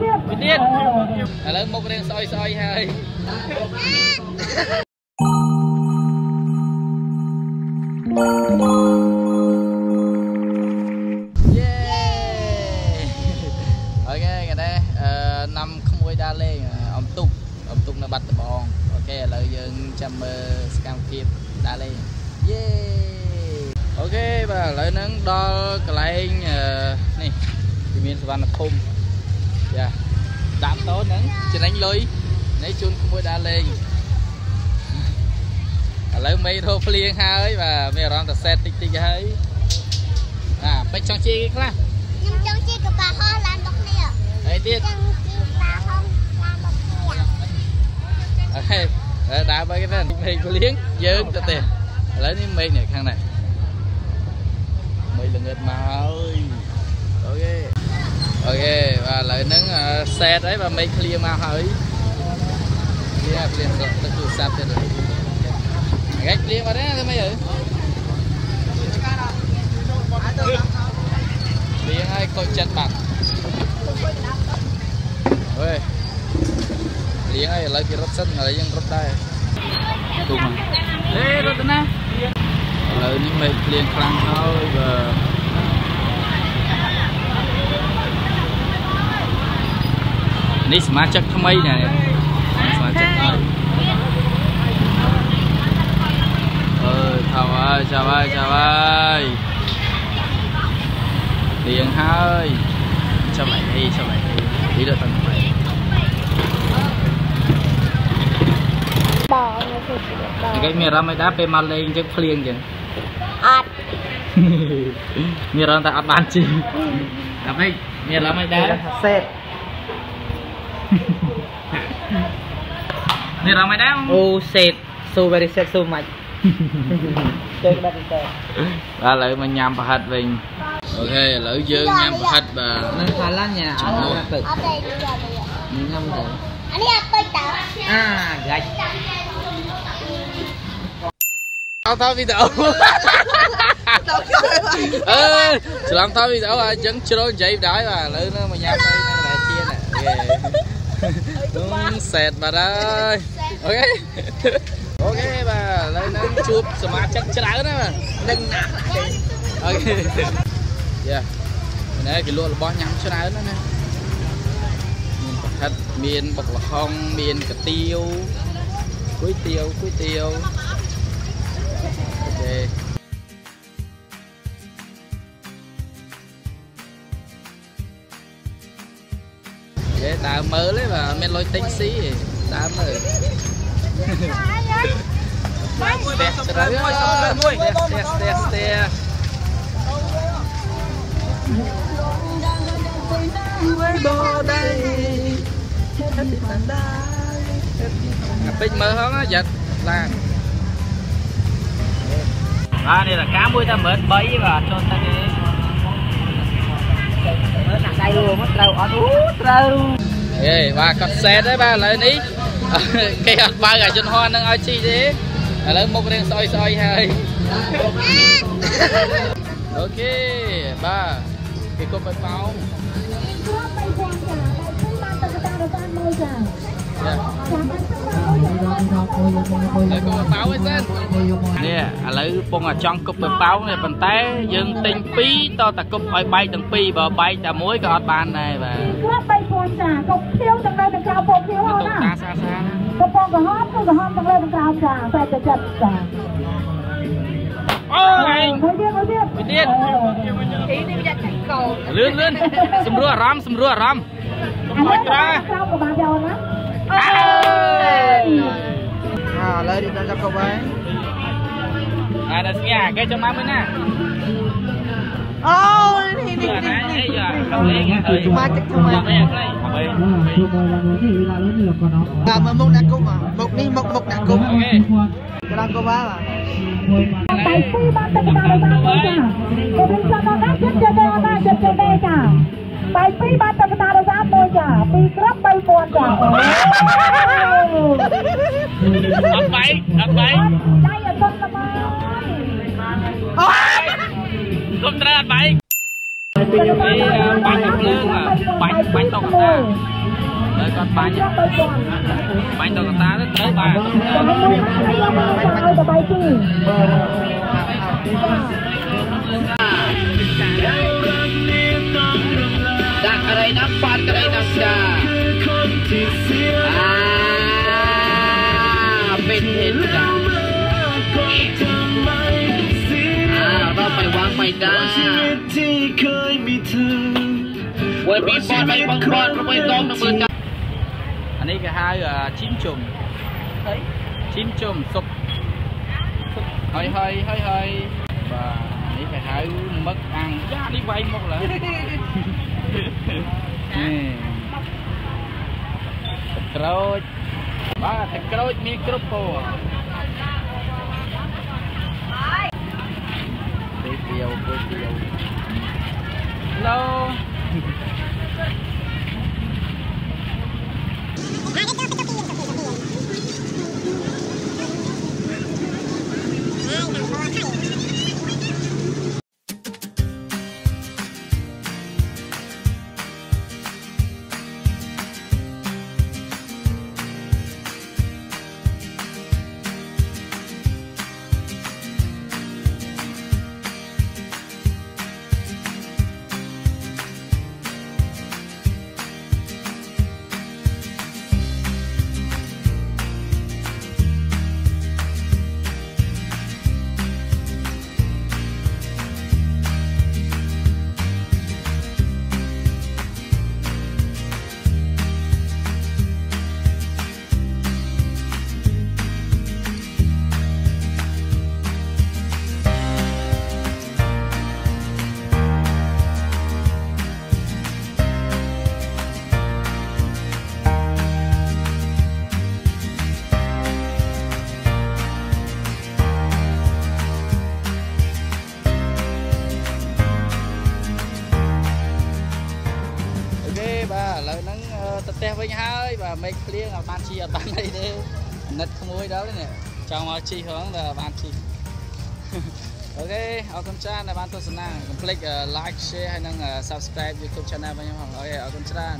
មួយទៀតឥឡូវមុខរៀងស្អុយស្អុយហើយ yeah OK កណ្ដេអឺនាំក្មួយដើរលេងអុំទូកអុំទូកនៅបាត់ដំបង OK ឥឡូវយើងចាំមើលសកម្មភាពដើរលេង yeah OK បាទឥឡូវហ្នឹងដល់កន្លែងអឺនេះវាមានសវណ្ណភូមិ យ៉ាដាក់តូនហ្នឹងចំណេញលុយនេះជូនក្មួយដើរលេងឥឡូវមេរោភ្លៀងហើយបាទមានអារម្មណ៍តែសេតតិចតិចហើយអាពេជ្រចង់ជីគេខ្លះខ្ញុំចង់ជិះកប៉ាល់ហោះឡានរបស់គ្នាអីទៀតចង់ជិះឡានហោះឡានរបស់គ្នាអូខេហើយដើរបើគេទៅមេឃភ្លៀងយើងទៅទេឥឡូវនេះមេឃនេះខាងនេះមេឃងងឹតមកហើយ OK OK បាទ ឥឡូវហ្នឹងសេតហើយបាទមេឃភ្លៀងមកហើយភ្លៀងភ្លៀងទៅទូរស័ព្ទទៀតហើយថ្ងៃភ្លៀងបាត់ណាទៅមិនអើភ្លៀងហើយខូចចិត្តបាត់អើយលៀងហើយឥឡូវគេរត់សិនឥឡូវយើងរត់ដែរទុំហេរត់ទៅណាឥឡូវនេះមេឃលៀងខ្លាំងហើយបា នេះសមាជិកថ្មីណាសមាជិកថ្មីអើយថាហើយចាំហើយចាំហើយលៀងហើយចាំ lại đi ចាំ lại đi đi được tận mày បងនៅទីបងគេមានអារម្មណ៍មិនដែរពេលមកលេងអញ្ចឹងភ្លៀងអញ្ចឹងអត់មានអារម្មណ៍តែអត់បានជីតែមិនមានអារម្មណ៍មិនដែរសេត នអារម្មណ៍មិនដែរអូសេត so very set so much ចេញបាត់ទៅបាទឥឡូវមកញ៉ាំប្រហិតវិញអូខេឥឡូវយើងញ៉ាំប្រហិតបាទនឹងខាឡាញ៉ាអត់ទៅអត់ទេយូរដល់ញ៉ាំទៅអានេះអត់ពេចតើអាガច់អត់ថតវីដេអូអឺច្រឡំថតវីដេអូអញ្ចឹងជ្រុលនិយាយដែរបាទឥឡូវនឹងមកញ៉ាំអីនៅតែជាណែទុំសេតបាទហើយអូខេអូខេបាទឥឡូវនឹងជួបសមាជិកច្រើនណាបាទនឹងណាស់អូខេយ៉ាណែគេលក់របស់ញ៉ាំច្រើនណាស់ណាមានប្រហិតមានបុកល្ហុងមានកាទៀវគុយ ទាវគុយទាវអូខេគេដើរមើលទេបាទអត់មានលុយទិញស៊ីទេដើរមើលស្ទះច្រើនមួយមួយស្ទះស្ទះស្ទះស្ទះអាពេច មើលហងណាយ៉ាត់ឡើងបាទនេះរកាមួយតែ13000បាទចូលទឹកទេមើលដាក់ដៃរួមត្រូវអត់អូត្រូវហេបាទ គាត់សេតហើយបាទឥឡូវនេះគេអត់បើកអាយន្តហោះនឹងឲ្យជីទេឥឡូវមុខរៀងស្អុយស្អុយហើយអូខេបាទគេគប់ឲ្យប៉ោងយ៉ាហើយគប់ឲ្យប៉ោងឯសិននេះឥឡូវពងអាចង់គប់ទៅប៉ោងនេះប៉ុន្តែយើងទិញ2តតែគប់ឲ្យបែកទាំងពីរបើបែកតែមួយក៏អត់បានដែរបាទគ្រាប់3000ចាកុកភៀវទាំងលើ ងក្រហមគឺក្រហមទាំងលើទាំងក្រៅចាតែតែចិត្តចាអូយមួយទៀតមួយទៀតមួយទៀតទីនេះវាចាក់កោលឿនលឿនសម្រួលអារម្មណ៍សម្រួលអារម្មណ៍អានេះក្រៅក៏បានយកណាអើយអើឥឡូវនេះដល់ចាប់កុំហើយអានេះស្ងាគេចាំមកមួយណាអូនេះនេះអានេះណាអីនេះយ៉ាទៅលេងទៅមកទឹកថ្មី អីអីអ្វីបាទមើលមុខដាក់គុំមុខនេះមុខមុខដាក់គុំអូខេក្រាំគុំបាទបៃពីបានទឹកតាដល់តាមចាក៏វិញចាំដល់ណាចិត្តចិត្តដល់ចិត្តចិត្តចាបៃពីបានទឹកតាដល់តាមមួយចាពីរគ្រាប់3000ចាអត់បែកអត់បែក bánh bánh to cả tới con bánh bánh to cả ta tới bà đặt ở đây nắp bát ở đây nắp trà à bên hết cả อ่าเราไปวางไปได้ชีวิตที่เคยมีเธอ វាពីបត់ហើយបងបត់ទៅដងទៅមើលចាអានេះគេហៅឈីមជុំឈីមជុំសុបហើយហើយហើយហើយបាទនេះគេហៅមឹកអាំងយ៉ានេះវាយមកឡើយក្រូចបាទតែក្រូចមានគ្រប់ពណ៌ហើយទីទៀវគួយទៀវ ផ្ទះវិញហើយបាទមេឃភ្លៀងអត់បានជីអត់បានអីទេអាណិតក្មួយដល់នេះចង់មកជីហងតែអត់បានជីអូខេអរគុណច្រើនដែលបានទស្សនាកុំភ្លេច like share ហើយនិង subscribe YouTube channel របស់ខ្ញុំផងអូខេអរគុណច្រើន